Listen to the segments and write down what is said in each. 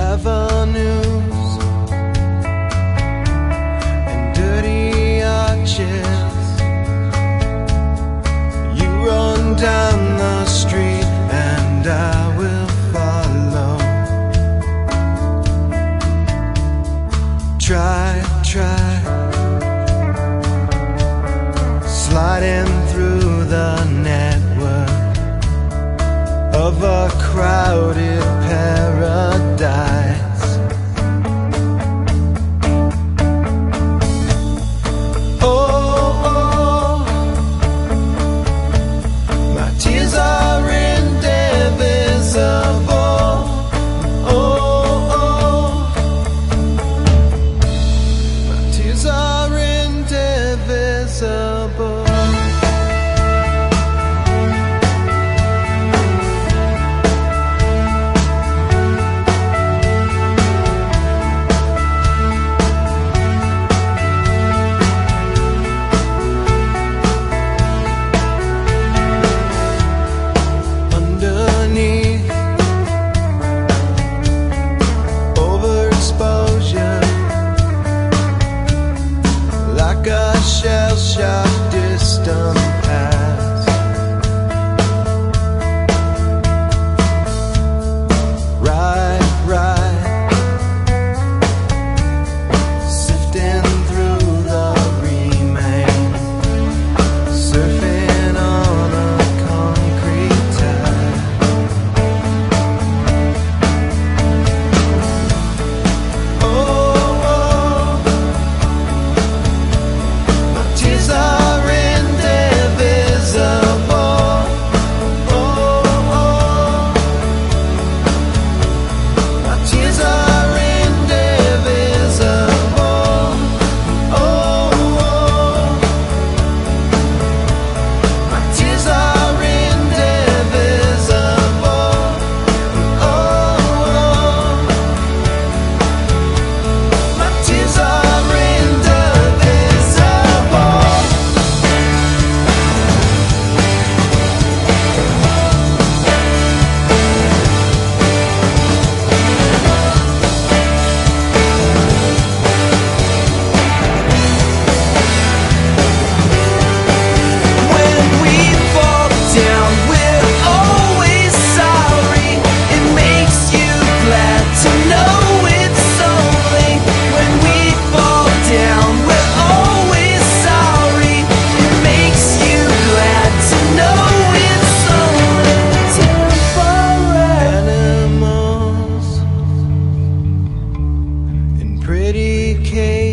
avenues and dirty arches. You run down the street and I will follow. Try, try, sliding through the network of a crowded paradise.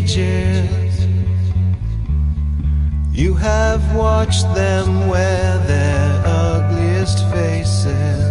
ages. You have watched them wear their ugliest faces.